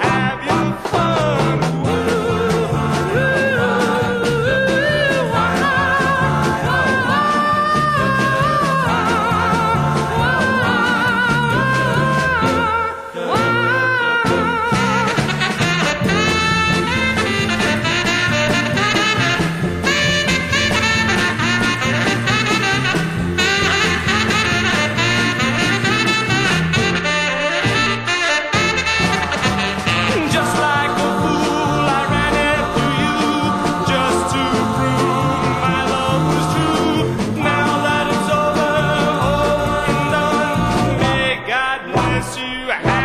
Have you fun? promise have.